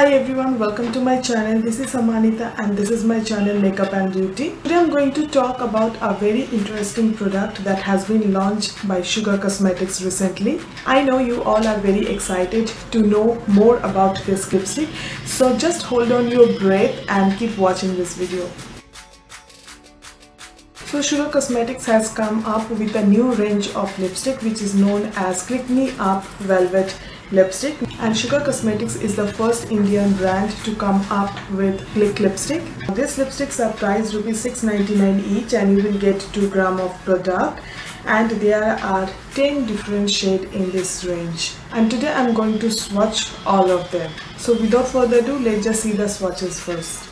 Hi everyone, welcome to my channel. This is Samannita and this is my channel Makeup and Beauty. Today I'm going to talk about a very interesting product that has been launched by Sugar Cosmetics recently. I know you all are very excited to know more about this lipstick. So just hold on your breath and keep watching this video. So Sugar Cosmetics has come up with a new range of lipstick which is known as Click Me Up Velvet lipstick and Sugar Cosmetics is the first Indian brand to come up with Click lipstick. These lipsticks are priced rupees 6.99 each and you will get 2 gram of product and there are 10 different shade in this range and today I'm going to swatch all of them. So without further ado let's just see the swatches first.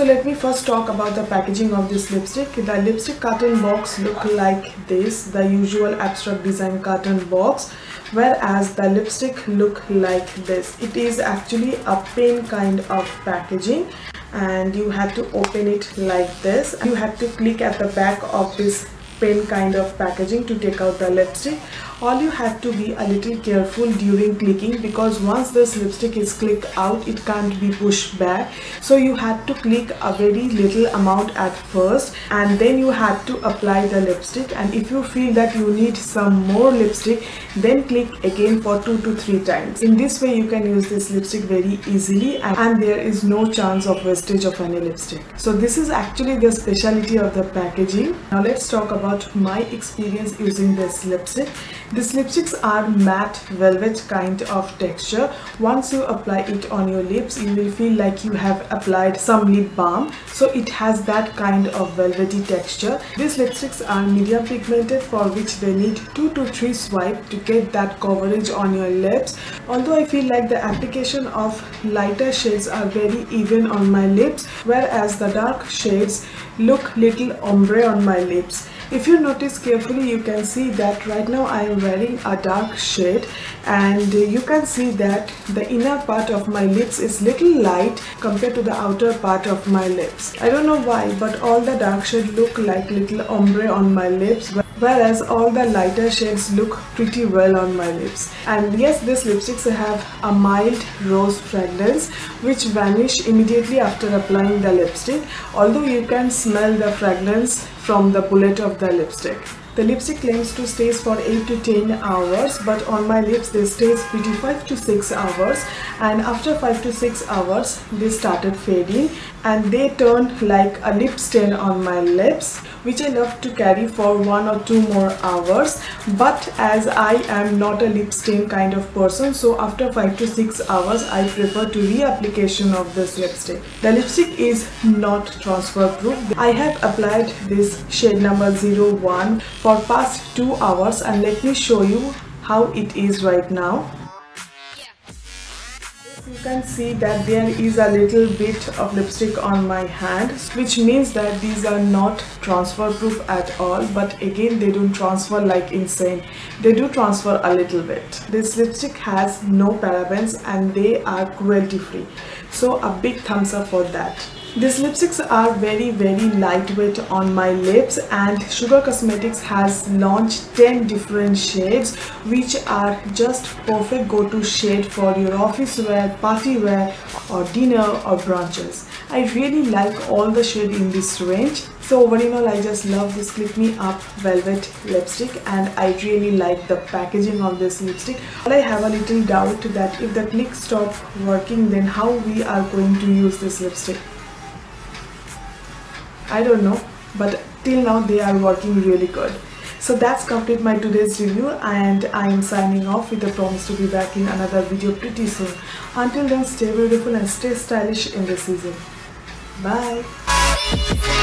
So let me first talk about the packaging of this lipstick. The lipstick carton box look like this, the usual abstract design carton box, whereas the lipstick look like this. It is actually a pin kind of packaging and you have to open it like this. You have to click at the back of this pen kind of packaging to take out the lipstick. All you have to be a little careful during clicking because once this lipstick is clicked out it can't be pushed back. So you have to click a very little amount at first and then you have to apply the lipstick. And if you feel that you need some more lipstick then click again for two to three times. In this way you can use this lipstick very easily and, there is no chance of wastage of any lipstick. So this is actually the specialty of the packaging. Now let's talk about my experience using this lipstick these lipsticks are matte velvet kind of texture. Once you apply it on your lips, you will feel like you have applied some lip balm. So it has that kind of velvety texture. These lipsticks are medium pigmented for which they need 2 to 3 swipe to get that coverage on your lips. Although I feel like the application of lighter shades are very even on my lips whereas the dark shades look little ombre on my lips. If you notice carefully, you can see that right now I am wearing a dark shade and you can see that the inner part of my lips is little light compared to the outer part of my lips. I don't know why, but all the dark shade look like little ombre on my lips whereas all the lighter shades look pretty well on my lips. And yes, these lipsticks have a mild rose fragrance which vanish immediately after applying the lipstick, although you can smell the fragrance from the bullet of the lipstick. The lipstick claims to stay for 8 to 10 hours but on my lips they stays pretty 5 to 6 hours and after 5 to 6 hours they started fading and they turn like a lip stain on my lips which I love to carry for one or two more hours but as I am not a lip stain kind of person so after 5 to 6 hours I prefer to reapplication of this lipstick. The lipstick is not transfer proof. I have applied this shade number 01 for past 2 hours and let me show you how it is right now you can see that there is a little bit of lipstick on my hand which means that these are not transfer proof at all but again they don't transfer like insane. They do transfer a little bit. This lipstick has no parabens and they are cruelty free so a big thumbs up for that these lipsticks are very very lightweight on my lips and Sugar Cosmetics has launched 10 different shades which are just perfect go-to shade for your office wear, party wear or dinner or brunches. I really like all the shade in this range. So all in all I just love this Click Me Up Velvet lipstick and I really like the packaging of this lipstick. But I have a little doubt that if the click stop working then how we are going to use this lipstick. I don't know but till now they are working really good. So that's complete my today's review and I am signing off with a promise to be back in another video pretty soon. Until then stay beautiful and stay stylish in the season. Bye.